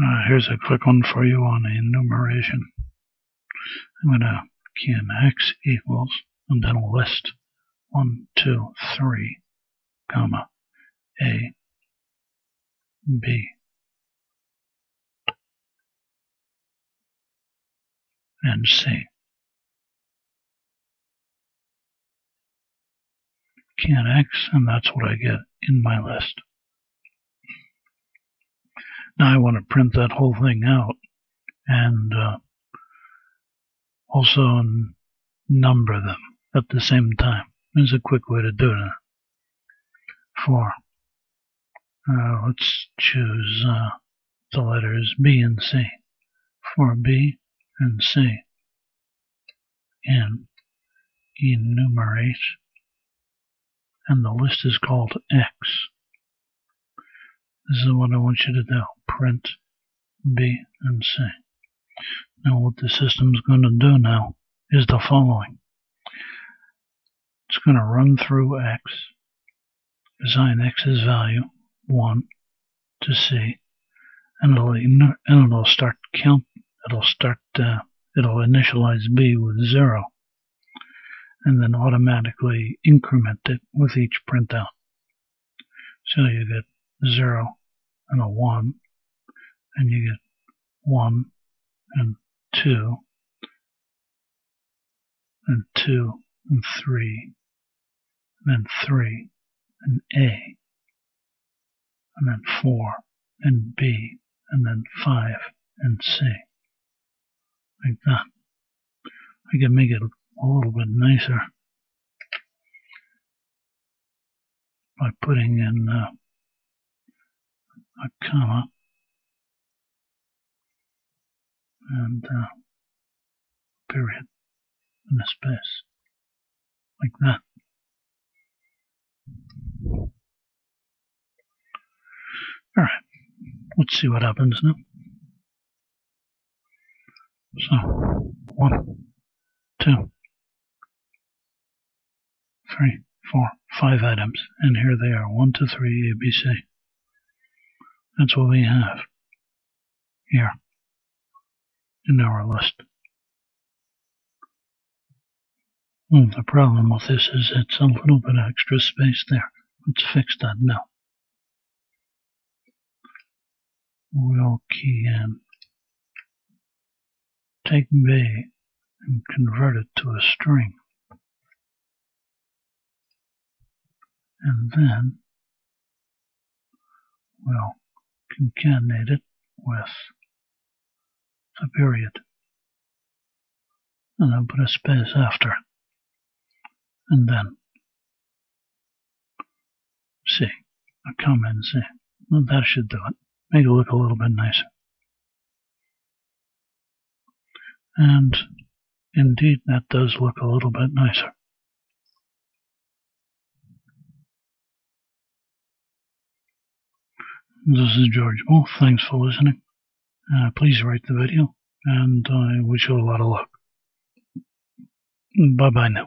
Uh, here's a quick one for you on enumeration. I'm going to key in x equals and then list 1, 2, 3, comma, a, b, and c. Key x, and that's what I get in my list. Now I want to print that whole thing out and uh, also number them at the same time. There's a quick way to do it. For, uh, let's choose uh, the letters B and C. For B and C in enumerate, and the list is called X. This is what I want you to do. Print B and C. Now what the system's going to do now is the following. It's going to run through X, assign X's value, 1, to C, and it'll, and it'll start count, it'll start, uh, it'll initialize B with 0, and then automatically increment it with each printout. So you get 0 and a 1, and you get 1 and 2, and 2 and 3, and then 3 and A, and then 4 and B, and then 5 and C. Like that. I can make it a little bit nicer by putting in uh, a comma and uh, period and a space like that. Alright, let's see what happens now. So, one, two, three, four, five items, and here they are, one, two, three, A, B, C. That's what we have here in our list. Well, the problem with this is it's a little bit extra space there. Let's fix that now. We'll key in take B and convert it to a string. And then we'll concatenate it with the period. And then put a space after. And then C, a comma in see. Well, that should do it. Make it look a little bit nicer. And indeed, that does look a little bit nicer. This is George Boole. Thanks for listening. Uh, please rate the video, and I wish you a lot of luck. Bye bye now.